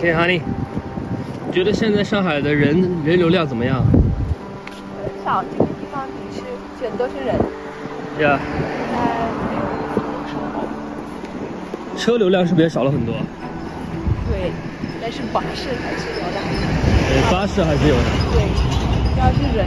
OK，Honey，你觉得现在上海的人人流量怎么样？很少，这个地方你是全都是人。Yeah。车流量是不是也少了很多？对，但是巴士还是有的。对，巴士还是有的。对，主要是人。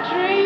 dream.